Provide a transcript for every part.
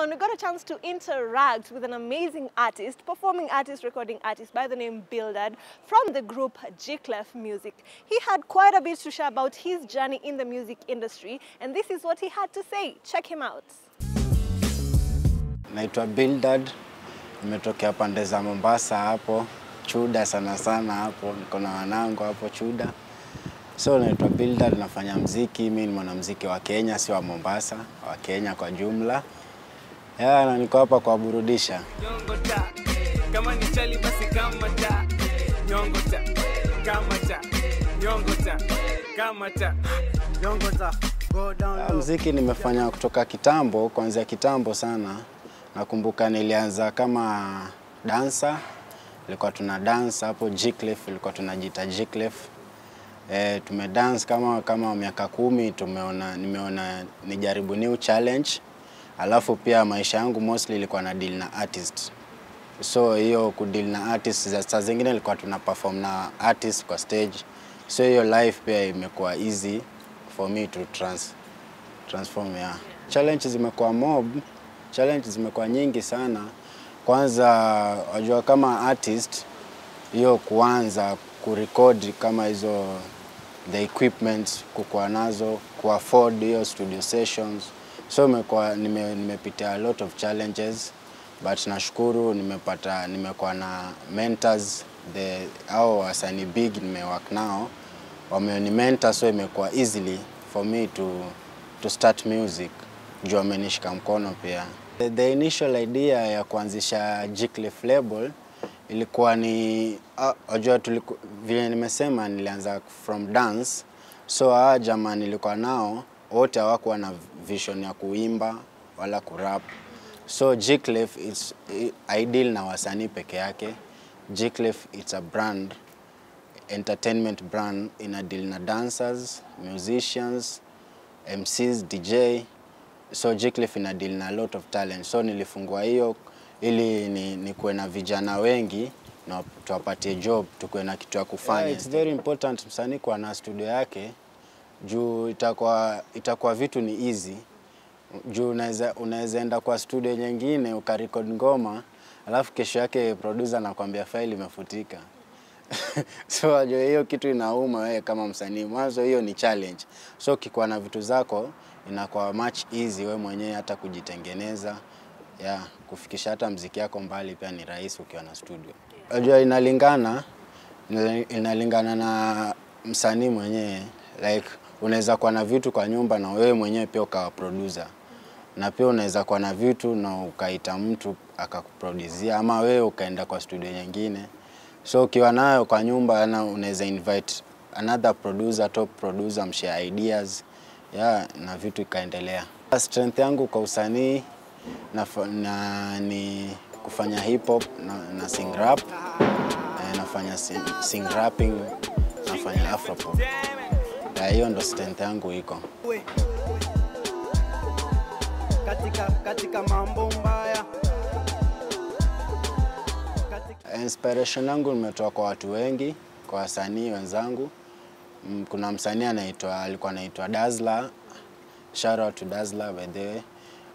on, we got a chance to interact with an amazing artist, performing artist, recording artist by the name Bildad from the group G-Clef Music. He had quite a bit to share about his journey in the music industry, and this is what he had to say. Check him out. Naitwa Bildad, nimetokea pande za Mombasa hapo Chuda sana sana hapo, niko na wanangu hapo Chuda. So naitwa Bildad, nafanya mziki. Mimi ni mwanamziki wa Kenya, si wa Mombasa, wa Kenya kwa jumla. Ya, na niko hapa kuwaburudisha. burudisha. kama ni chali basi kama ta nyongo ta kama ta nyongo kama ta nyongo go down mziki nimefanya kutoka kitambo, kuanzia kitambo sana. Nakumbuka nilianza kama dansa, ilikuwa tuna dance hapo G-Clef, ilikuwa tunajiita G-Clef. E, tumedance kama kama miaka kumi, tumeona nimeona nijaribu new challenge. Alafu pia maisha yangu mostly ilikuwa na deal na artist. So hiyo kudeal na artist, za saa zingine ilikuwa tuna perform na artist kwa stage. So hiyo life pia imekuwa easy for me to trans, transform ya challenge zimekuwa mob, challenge zimekuwa nyingi sana. Kwanza wajua kama artist hiyo kuanza kurekodi kama hizo the equipment kukuwa nazo kuafford hiyo studio sessions so imekuwa nime, nimepitia a lot of challenges but nashukuru nimepata nimekuwa na mentors the au wasanii big nimework nao. Wameni mentor so imekuwa easily for me to, to start music. Juu wamenishika mkono pia. The, the initial idea ya kuanzisha G-Clef label ilikuwa ni wajua tuliku, vile nimesema nilianza from dance. So hawa jamaa nilikuwa nao wote hawakuwa na vision ya kuimba wala kurap. So Jclef is ideal na wasanii peke yake. G-Clef it's a brand entertainment brand ina deal na dancers musicians MCs DJ so G-Clef ina deal na a lot of talent. So nilifungua hiyo ili ni, ni kuwe na vijana wengi na tuwapatie job tukuwe na kitu ya kufanya. Yeah, it's very important. Msanii kuwa na studio yake juu itakuwa itakuwa vitu ni easy. Juu unaweza enda kwa studio nyingine ukarekod ngoma alafu kesho yake producer anakuambia faili imefutika. So ajo hiyo kitu inauma wewe kama msanii. Mwanzo hiyo ni challenge. So kikuwa na vitu zako inakuwa much easy wewe mwenyewe hata kujitengeneza. Ya yeah, kufikisha hata mziki yako mbali pia ni rahisi ukiwa na studio. Wajua inalingana inalingana na msanii mwenyewe. Like unaweza kuwa na vitu kwa nyumba na wewe mwenyewe pia ukawa producer. Na pia unaweza kuwa na vitu na ukaita mtu akakuproduzia ama wewe ukaenda kwa studio nyingine. So ukiwa nayo kwa nyumba na unaweza invite another producer top producer mshare ideas yeah, na vitu ikaendelea. Strength yangu kwa usanii na, na ni kufanya hip hop na, na sing rap. Eh, nafanya sing, sing rapping nafanya afro pop. Eh, hiyo ndo strength yangu iko katika katika mambo mbaya katika Inspiration yangu nimetoa kwa watu wengi, kwa wasanii wenzangu. Mm, Kuna msanii anaitwa alikuwa anaitwa Dazla, Shout out to Dazla by the way.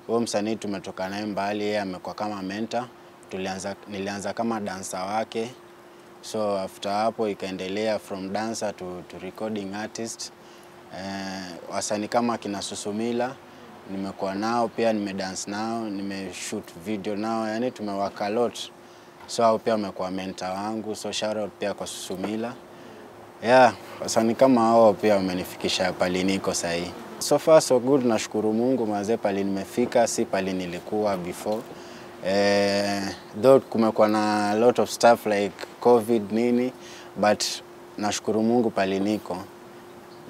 Huyo msanii tumetoka naye mbali, yeye amekuwa kama mentor. Tulianza, nilianza kama dansa wake, so after hapo ikaendelea from dancer to, to recording artist. Eh, wasanii kama kina Susumila nimekuwa nao pia, nimedance nao, nimeshoot video nao, yani tumework a lot so hao pia wamekuwa mentor wangu, so shout out pia kwa Susumila. Yeah, wasanii kama hao pia wamenifikisha pali niko sahii. So far so good, nashukuru Mungu mazee, pali nimefika si pali nilikuwa before. Eh, though kumekuwa na lot of stuff like covid nini, but nashukuru Mungu pali niko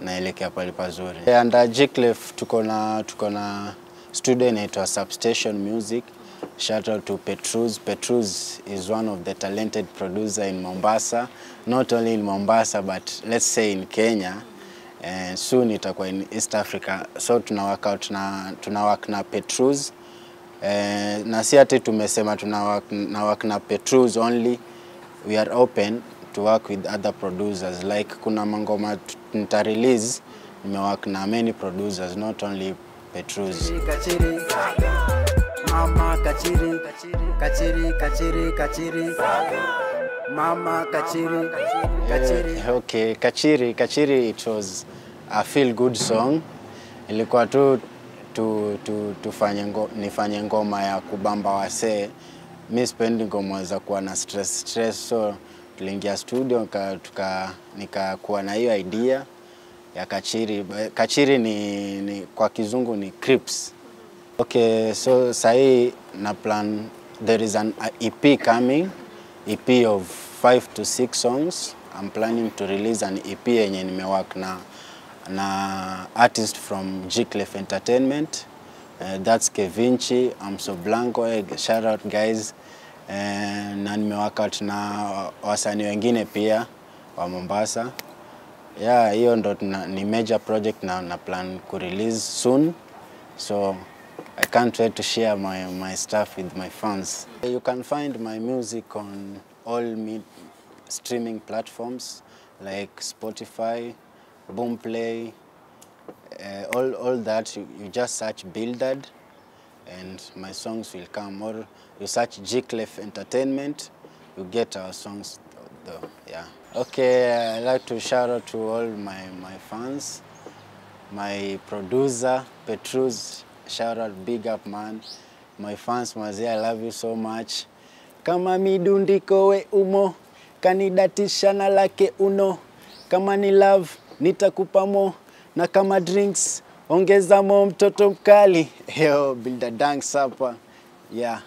naelekea pali pazuri. Eh, Under G-Clef tuko na tuko na studio inaitwa Substation Music. Shout out to Petrus. Petrus is one of the talented producer in Mombasa, not only in Mombasa but let's say in Kenya and soon itakuwa in East Africa. So tuna work out na tuna work na Petrus eh, na si ati tumesema tuna work na work na Petrus only. We are open to work with other producers like kuna mangoma nita release nimework na many producers not only Petrus. Mama kachiri kachiri kachiri kachiri mama kachiri kachiri Yeah, okay, Kachiri, Kachiri it was a feel good song. Ilikuwa tu tu, tu, tufanye ngo, nifanye ngoma ya kubamba wasee. Mi sipendi ngoma kuwa na stress stress, so tuliingia studio nika, tuka, nikakuwa na hiyo idea ya Kachiri. Kachiri ni, ni kwa kizungu ni creeps. Okay, so sahii na plan there is an EP coming, EP of 5 to 6 songs. I'm planning to release an EP yenye nimework na na artist from Gclef Entertainment. Uh, that's Kevinchi, Amso Blanco, eh, shout out guys. Uh, na nimework na wasanii wengine pia wa Mombasa. Yeah, hiyo ndo ni major project na, na plan kurelease soon. So I can't wait to share my, my stuff with my fans. You can find my music on all streaming platforms like Spotify, Boomplay, uh, all, all that. You, you just search Bildad and my songs will come. Or you search Gclef Entertainment, you get our songs. Though, yeah. Okay, I'd like to shout out to all my, my fans my producer Petrus, shout out, big up man. My fans Mazia, I love you so much. Kama midundiko we umo, kanidatisha na lake uno. Kama ni love, nitakupa mo. Na kama drinks, ongeza mo mtoto mkali. Yo, build a dance hapa. Yeah.